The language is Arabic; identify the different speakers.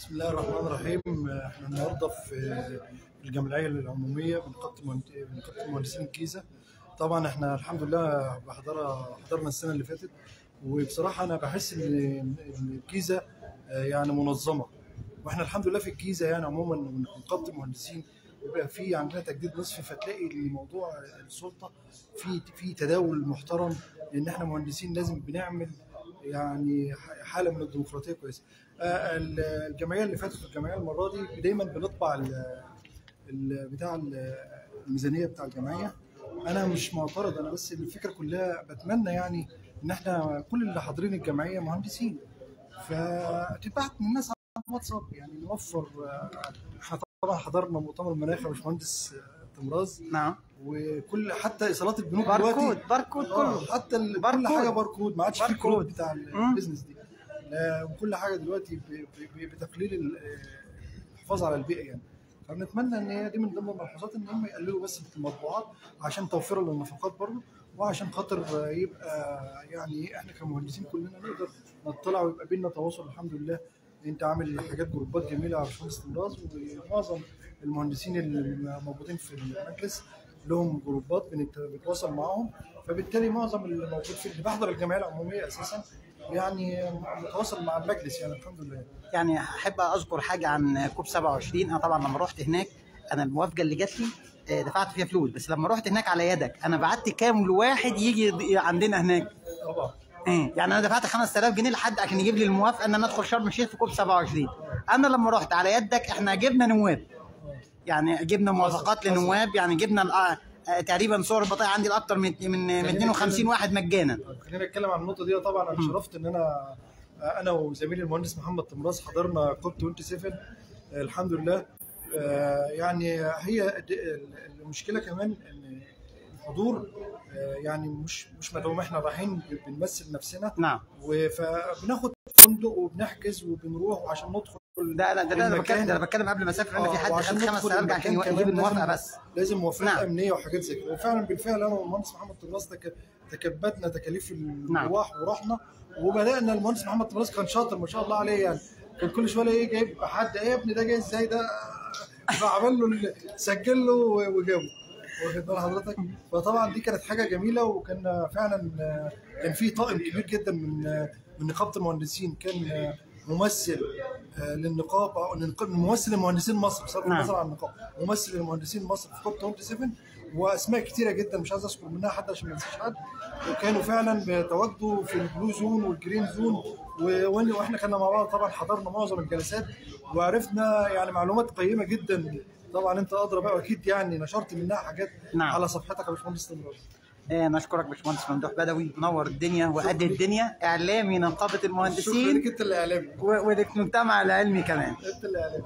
Speaker 1: بسم الله الرحمن الرحيم. إحنا النهارده في الجمعيه العموميه المهند- بنقابه مهندسين الجيزه طبعا إحنا الحمد لله بحضرها حضرنا السنة اللي فاتت وبصراحة أنا بحس ان الجيزه آه، يعني منظمة. وإحنا الحمد لله في الجيزه يعني عموما من نقابه المهندسين بيبقى في عندنا تجديد نصفي فتلاقي الموضوع السلطة في في تداول محترم لأن إحنا مهندسين لازم بنعمل يعني حالة من الديمقراطية كويسة. الجمعية اللي فاتت والجمعيه المرة دي دايما بنطبع ال- ال- بتاع ال- الميزانية بتاع الجمعية أنا مش معترض أنا بس الفكرة كلها بتمنى يعني إن إحنا كل اللي حاضرين الجمعية مهندسين فتبعت من الناس على الواتساب يعني نوفر آه، طبعا حضرنا مؤتمر المناخ يا باشمهندس آه، تمراز
Speaker 2: نعم
Speaker 1: وكل حتى ايصالات البنوك
Speaker 2: باركود
Speaker 1: دلوقتي
Speaker 2: باركود
Speaker 1: آه،
Speaker 2: كله
Speaker 1: حتى كل
Speaker 2: باركود.
Speaker 1: حاجة باركود ما عادش في. كود بتاع.
Speaker 2: ال
Speaker 1: business دي وكل حاجة دلوقتي بتقليل ال- الحفاظ على البيئة يعني. فبنتمنى إن هي دي من ضمن الملحوظات إن هم يقللوا بس المطبوعات عشان توفيرا للنفقات برضه وعشان خاطر يبقى يعني إحنا كمهندسين كلنا نقدر نطلع ويبقى بينا تواصل الحمد لله. أنت عامل حاجات جروبات جميلة على باشمهندس تمراز ومعظم المهندسين اللي موجودين في المجلس لهم جروبات بنت- بنتواصل معاهم. فبالتالي معظم اللي موجود في اللي بحضر الجمعية العمومية أساسا يعني متواصل مع المجلس يعني الحمد لله.
Speaker 2: يعني أحب أذكر حاجة عن كوب 27 أنا طبعا لما رحت هناك أنا الموافقة اللي جات لي آه، دفعت فيها فلوس. بس لما رحت هناك على يدك أنا بعت كام لواحد يجي عندنا هناك.
Speaker 1: طبعا.
Speaker 2: إيه يعني أنا دفعت 5000 جنيه لحد عشان يجيب لي الموافقة إن أنا أدخل شرم الشيخ في كوب 27 أنا لما رحت على يدك إحنا جبنا نواب. يعني جبنا موافقات. لنواب يعني جبنا تقريبا صور البطايق عندي الأكتر من من من 52 واحد مجانا.
Speaker 1: خلينا نتكلم عن النقطة دي. طبعا أنا شرفت إن أنا أنا وزميلي المهندس محمد تمراس حضرنا كوب 27 آه، الحمد لله. آه، يعني هي المشكلة كمان إن الحضور آه، يعني مش مش مدعوم. إحنا رايحين بنمثل نفسنا.
Speaker 2: نعم.
Speaker 1: فبناخد فندق وبنحجز وبنروح عشان ندخل
Speaker 2: ده لا ده, ده
Speaker 1: أنا.
Speaker 2: بتكلم ده أنا بتكلم قبل ما أسافر ان في
Speaker 1: آه،
Speaker 2: حد خد
Speaker 1: ندخل
Speaker 2: 5000 عشان يجيب
Speaker 1: الموافقة
Speaker 2: بس.
Speaker 1: لازم موافقات
Speaker 2: نعم.
Speaker 1: أمنية وحاجات زي كده. وفعلا بالفعل أنا والمهندس محمد طراس تك- تكبدنا تكاليف المروح ورحنا وبدأنا المهندس محمد طراس كان شاطر ما شاء الله عليه يعني. كان كل شوية إيه جايب حد إيه يا ابني ده جاي إزاي؟ ده فعمل له سجل له وجابه. واخد بال حضرتك؟ فطبعا دي كانت حاجة جميلة وكان فعلا آه، كان في طاقم كبير جدا من آه، من نقابة المهندسين. كان ممثل للنقابة للنق- ممثل لمهندسين مصر بصرف
Speaker 2: نعم.
Speaker 1: النظر عن النقابة ممثل لمهندسين مصر في كوب 27 وأسماء كتيرة جدا مش عايز أذكر منها حد عشان ما أنساش حد وكانوا فعلا بيتواجدوا في ال blue zone وال green zone وإحنا كنا مع بعض طبعا حضرنا معظم الجلسات وعرفنا يعني معلومات قيمة جدا طبعا أنت أدرى بقى أكيد يعني نشرت منها حاجات
Speaker 2: نعم.
Speaker 1: على صفحتك يا باشمهندس تمراز
Speaker 2: آه، نشكرك باشمهندس ممدوح بدوي. منور الدنيا وقد الدنيا. إعلامي نقابه
Speaker 1: شكرا
Speaker 2: المهندسين.
Speaker 1: لك أنت اللي إعلامي.
Speaker 2: و- وللمجتمع العلمي كمان.
Speaker 1: أنت اللي إعلامي.